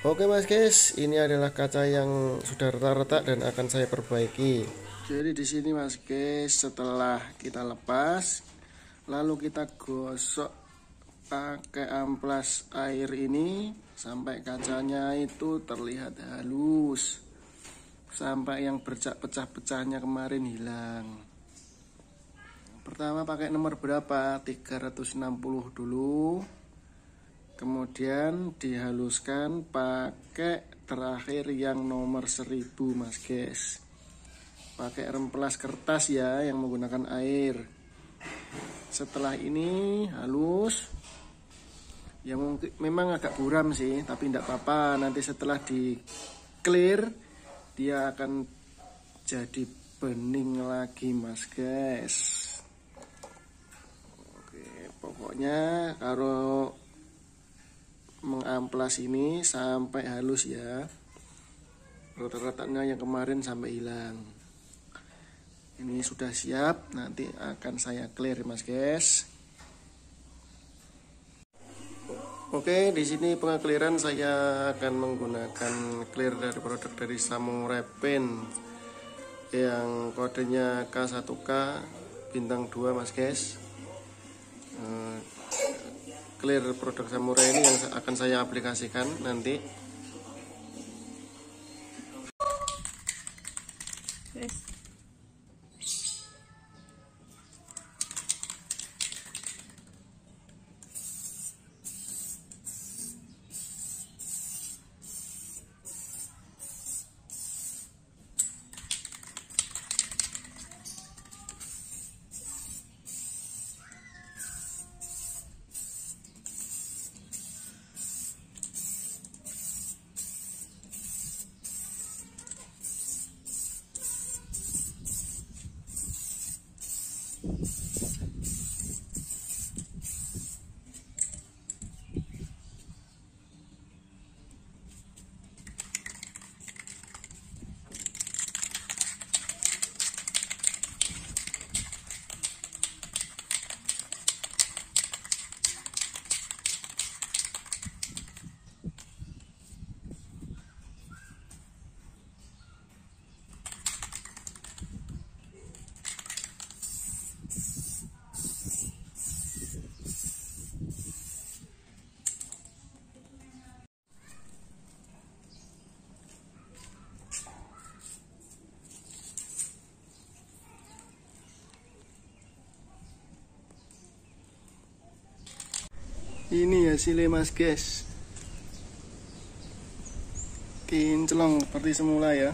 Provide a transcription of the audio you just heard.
Oke mas guys, ini adalah kaca yang sudah retak-retak dan akan saya perbaiki. Jadi di sini mas guys, setelah kita lepas, lalu kita gosok pakai amplas air ini sampai kacanya itu terlihat halus, sampai yang bercak pecah-pecahnya kemarin hilang. Pertama pakai nomor berapa? 360 dulu kemudian dihaluskan pakai terakhir yang nomor 1000 mas guys pakai remplas kertas ya yang menggunakan air. Setelah ini halus. Ya mungkin memang agak buram sih tapi tidak apa-apa. Nanti setelah di clear dia akan jadi bening lagi mas guys oke pokoknya kalau mengamplas ini sampai halus ya. Retak-retaknya yang kemarin sampai hilang. Ini sudah siap nanti akan saya clear mas guys Oke, di sini pengakliran saya akan menggunakan clear dari produk dari Samung Pen yang kodenya K1K bintang 2 Mas guys. Clear produk samurai ini yang akan saya aplikasikan nanti ini hasilnya mas guys. Kinclong seperti semula ya